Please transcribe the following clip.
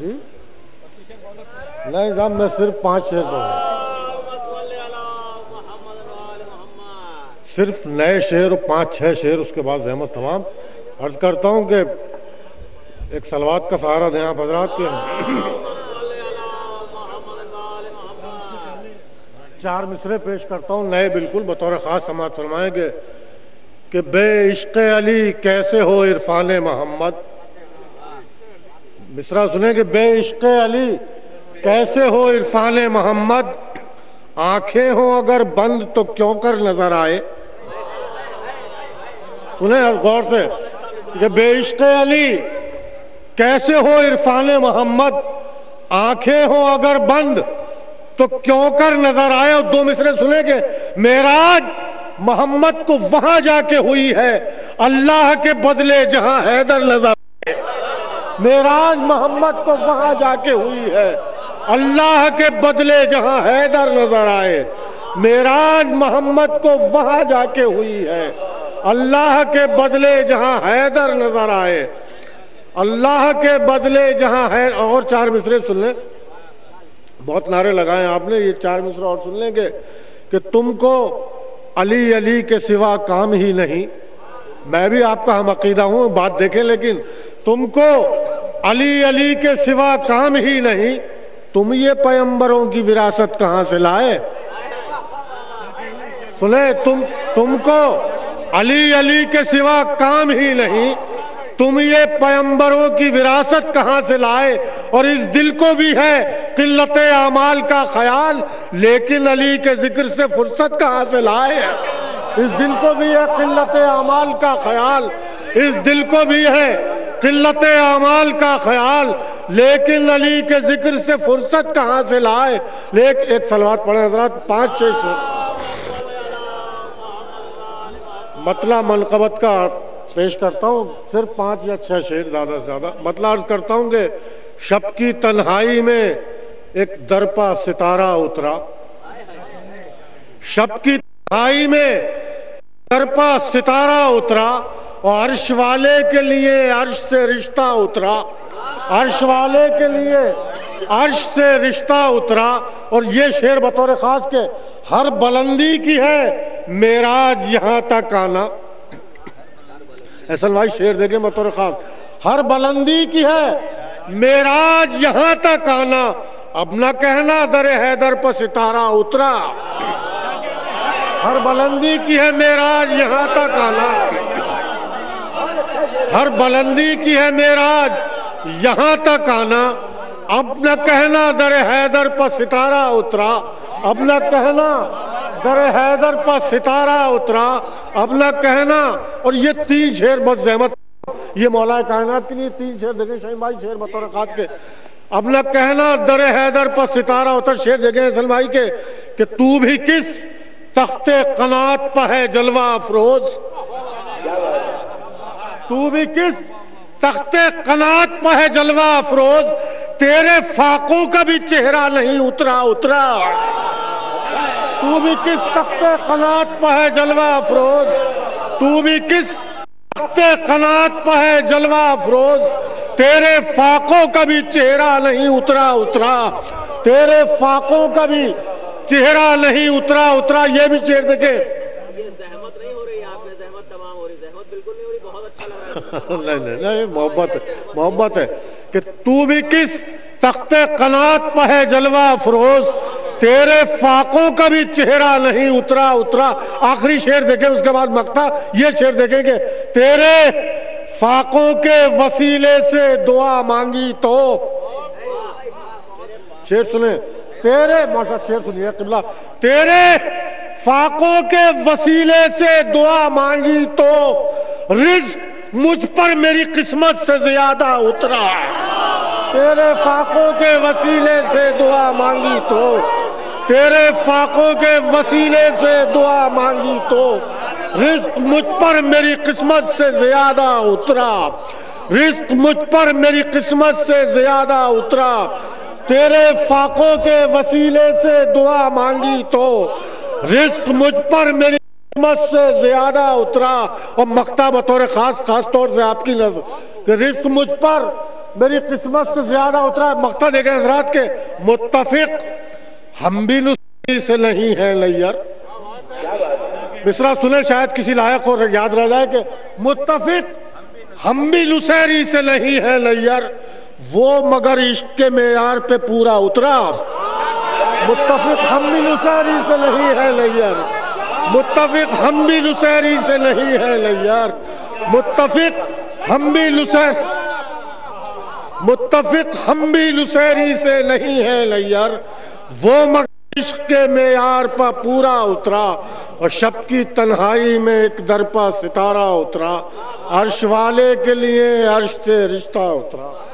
جی۔ نہیں صاحب میں صرف پانچ شیر پڑھ صرف نئے شعر اور پانچ چھ شعر اس کے بعد زحمت تمام۔ عرض کرتا ہوں کہ ایک سلوات کا سہارا دیں آپ حضرات کے۔ چار مصرے پیش کرتا ہوں۔ نئے بالکل بطور خاص سماعت فرمائیں گے کہ بے عشق علی کیسے ہو عرفان محمد؟ مصرا سنیں کہ بے عشق علی، کیسے ہو عرفان محمد؟ آنکھیں ہوں اگر بند تو کیوں کر نظر آئے؟ سنیں غور سے کہ بے عشق علی، کیسے ہو عرفان محمد؟ آنکھیں ہوں اگر بند تو کیوں کر نظر آئے؟ اور دو مصرے سنیں کہ میراج محمد کو وہاں جا کے ہوئی ہے، اللہ کے بدلے جہاں حیدر نظر میراج محمد کو وہاں جا کے ہوئی ہے۔ اللہ کے بدلے جہاں حیدر نظر آئے، میراج محمد کو وہاں جا کے ہوئی ہے۔ اللہ کے بدلے جہاں حیدر نظر آئے۔ اللہ کے بدلے جہاں ہے، اور چار مصرے سن لیں۔ بہت نعرے لگائے آپ نے، یہ چار مصرے اور سن لیں گے کہ تم کو علی علی کے سوا کام ہی نہیں۔ میں بھی آپ کا ہم عقیدہ ہوں، بات دیکھیں، لیکن تم کو علی علی کے سوا کام ہی نہیں، تم یہ پیمبروں کی وراثت کہاں سے لائے؟ سنیں تم تم کو علی علی کے سوا کام ہی نہیں، تم یہ پیمبروں کی وراثت کہاں سے لائے؟ اور اس دل کو بھی ہے قلت اعمال کا خیال، لیکن علی کے ذکر سے فرصت کہاں سے لائے؟ اس دل کو بھی ہے قلت اعمال کا خیال، اس دل کو بھی ہے قلت اعمال کا خیال، لیکن علی کے ذکر سے فرصت کہاں سے لائے؟ لیکن ایک سلوات پڑھیں حضرات، پانچ، چھ سو۔ مطلع منقبت کا پیش کرتا ہوں، صرف پانچ یا چھ شیر زیادہ سے زیادہ۔ مطلع عرض کرتا ہوں کہ شب کی تنہائی میں ایک درپا ستارہ اترا۔ شب کی تنہائی میں درپا ستارہ اترا۔ عرش والے کے لیے عرش سے رشتہ اترا۔ عرش والے کے لیے عرش سے رشتہ اترا۔ اور یہ شعر بطور خاص کے ہر بلندی کی ہے میراج یہاں تک آنا۔ ایسا بھائی شعر دیکھیں بطور خاص۔ ہر بلندی کی ہے میراج یہاں تک آنا۔ اب نہ کہنا در حیدر پر ستارہ اترا۔ ہر بلندی کی ہے میراج یہاں تک آنا۔ ہر بلندی کی ہے میراج یہاں تک آنا۔ اب نہ کہنا در حیدر پر ستارہ اترا۔ اب نہ کہنا در حیدر پر ستارہ اترا۔ اب نہ کہنا۔ اور یہ تین شیر بس زحمت۔ یہ مولا کائنات کے لیے تین شیر دیکھیں، شاہین بھائی شیر بطور خاص کے۔ اب نہ کہنا در حیدر پر ستارہ اتر شیر دیکھیں حسن بھائی کے کہ تو بھی کس تخت قنات پہ ہے جلوہ افروز۔ تو بھی کس تخت قنات پہ ہے جلوہ افروز؟ تیرے فاقوں کا بھی چہرہ نہیں اترا اترا۔ تو بھی کس تخت قنات پہ ہے جلوہ افروز؟ تو بھی کس تخت قنات پہ ہے جلوہ افروز؟ تیرے فاقوں کا بھی چہرہ نہیں اترا اترا۔ تیرے فاقوں کا بھی چہرہ نہیں اترا اترا۔ یہ بھی چہر دیکھے یہ زحمت نہیں ہو رہی آپ نے زحمت تمام ہو رہی زحمت بالکل نہیں ہو رہی بہت اچھا لگ رہا ہے نہیں نہیں نہیں محبت محبت ہے کہ تو بھی کس تخت قنات پہ ہے جلوہ افروز؟ تیرے فاقوں کا بھی چہرہ نہیں اترا اترا۔ آخری شعر دیکھیں، اس کے بعد مقتا یہ شعر دیکھیں کہ تیرے فاقوں کے وسیلے سے دعا مانگی تو۔ شعر سنیں۔ تیرے موٹا شعر سنیے، قبلہ۔ تیرے فاقوں کے وسیلے سے دعا مانگی تو۔ رزق مجھ پر میری قسمت سے زیادہ اترا۔ تیرے فاقوں کے وسیلے سے دعا مانگی تو۔ تیرے فاقوں کے وسیلے سے دعا مانگی تو۔ رزق مجھ پر میری قسمت سے زیادہ اترا۔ رزق مجھ پر میری قسمت سے زیادہ اترا۔ تیرے فاقوں کے وسیلے سے دعا مانگی تو۔ رزق مجھ پر میری قسمت سے زیادہ اترا اور مقتا بطور خاص خاص طور سے آپ کی نظر رزق مجھ پر میری قسمت سے زیادہ اترا مقصد دیکھیں حضرات کے متفق، ہم بھی نسری سے نہیں ہیں لیر مصرا سنے شاید کسی لائق کو یاد رہ جائے کہ متفق، ہم بھی لسیری سے نہیں ہیں لیر وہ مگر عشق کے معیار پہ پورا اترا۔ متفق، ہم بھی لسیری سے نہیں ہیں لیر متفق ہم بھی لسیری سے نہیں ہیں لیر متفق ہم بھی لسیر متفق ہم بھی لسیری سے نہیں ہیں لیر وہ مگر عشق کے معیار پا پورا اترا اور شب کی تنہائی میں ایک درپا ستارہ اترا۔ عرش والے کے لیے عرش سے رشتہ اترا۔